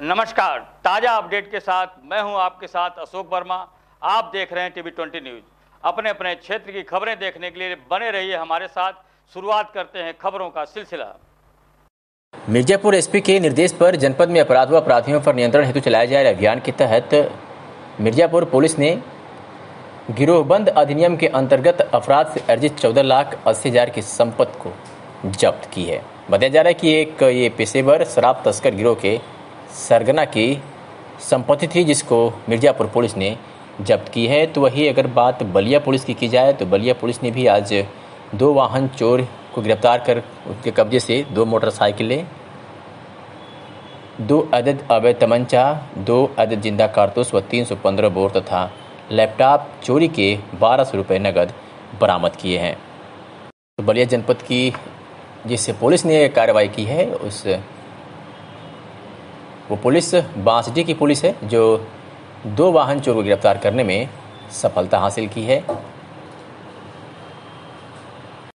नमस्कार। ताज़ा अपडेट के साथ मैं हूँ आपके साथ अशोक वर्मा। आप देख रहे हैं टीवी ट्वेंटी न्यूज़। अपने अपने क्षेत्र की खबरें देखने के लिए बने रहिए हमारे साथ। शुरुआत करते हैं खबरों का सिलसिला। मिर्जापुर एसपी के निर्देश पर जनपद में अपराध व अपराधियों पर नियंत्रण हेतु चलाए जा रहे अभियान के तहत मिर्जापुर पुलिस ने गिरोहबंद अधिनियम के अंतर्गत अपराध से अर्जित चौदह लाख अस्सी हज़ार की संपत्ति को जब्त की है। बताया जा रहा है कि एक ये पेशेवर, शराब तस्कर गिरोह के सरगना की संपत्ति थी जिसको मिर्जापुर पुलिस ने जब्त की है। तो वही अगर बात बलिया पुलिस की की जाए तो बलिया पुलिस ने भी आज दो वाहन चोर को गिरफ़्तार कर उसके कब्जे से दो मोटरसाइकिलें, दो अदद अवैध तमंचा, दो अदद ज़िंदा कारतूस व 315 बोर तथा लैपटॉप चोरी के बारह सौ रुपये नकद बरामद किए हैं। तो बलिया जनपद की जिससे पुलिस ने कार्रवाई की है, उस वो पुलिस बांसडी की पुलिस है, जो दो वाहन चोर को गिरफ़्तार करने में सफलता हासिल की है।